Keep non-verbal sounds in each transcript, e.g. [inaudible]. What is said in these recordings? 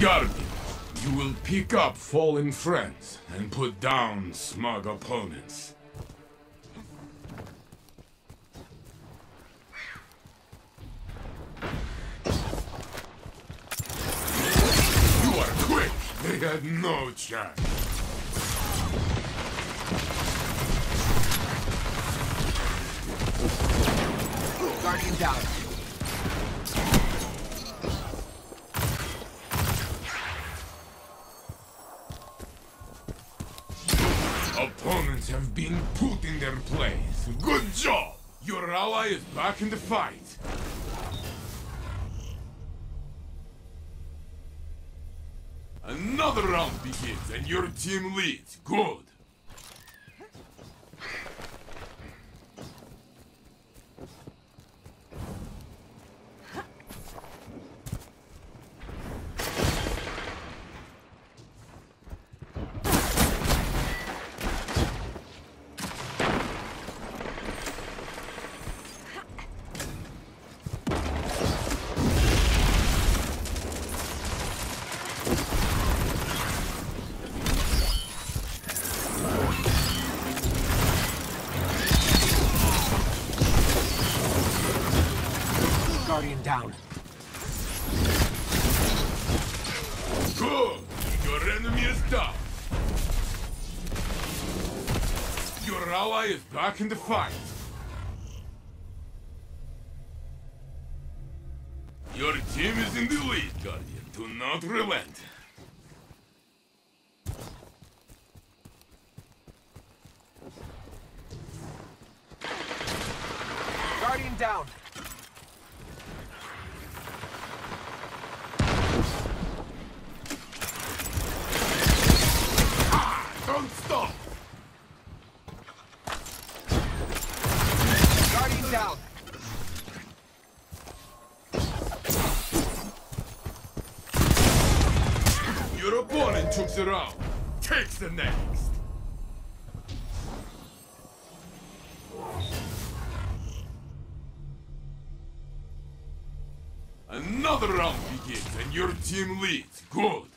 Guardian, you will pick up fallen friends and put down smug opponents. You are quick! They had no chance. Guardian down. Opponents have been put in their place. Good job! Your ally is back in the fight. Another round begins and your team leads. Good. Down. Good. Your enemy is down. Your ally is back in the fight. Your team is in the lead, Guardian. Do not relent. Guardian down. Stop! Guardian down. Your opponent took the round. Takes the next. Another round begins and your team leads. Good.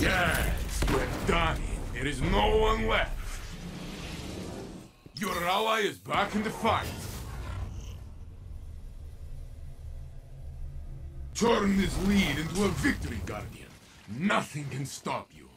Yes, we're done. There is no one left. Your ally is back in the fight. Turn this lead into a victory, Guardian. Nothing can stop you.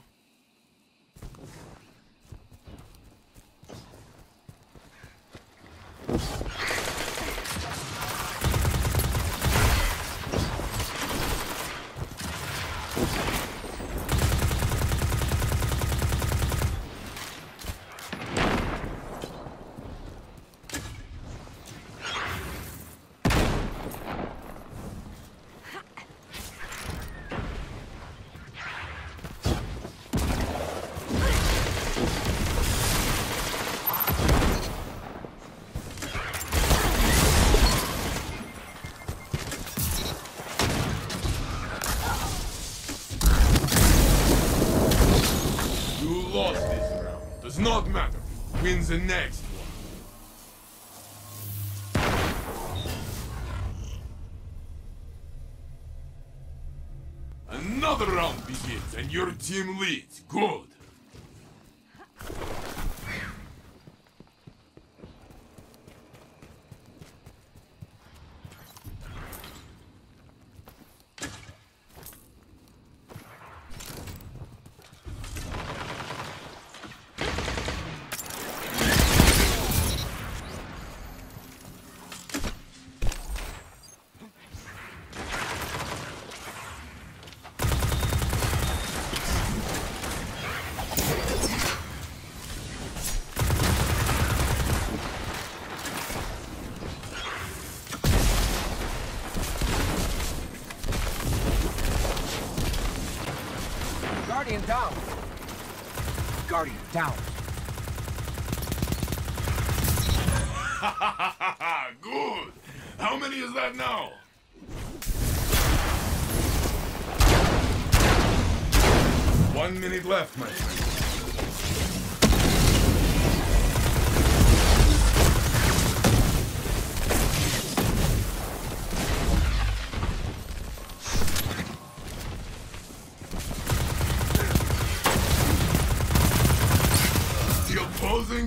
Not matter. Wins the next one. Another round begins and your team leads. Good. Guardian down. Guardian down. [laughs] Good. How many is that now? One minute left, my friend.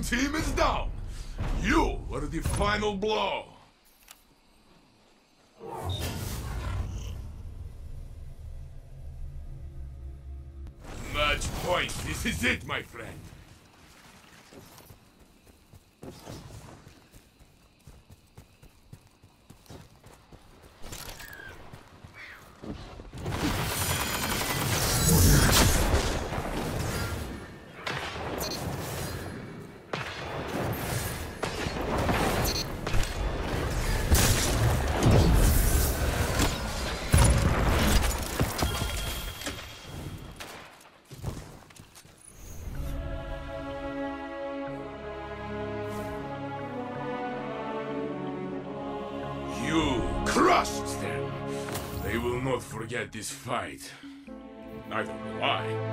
Team is down. You are the final blow. Match point. This is it, my friend. Crushed them. They will not forget this fight. Neither will I.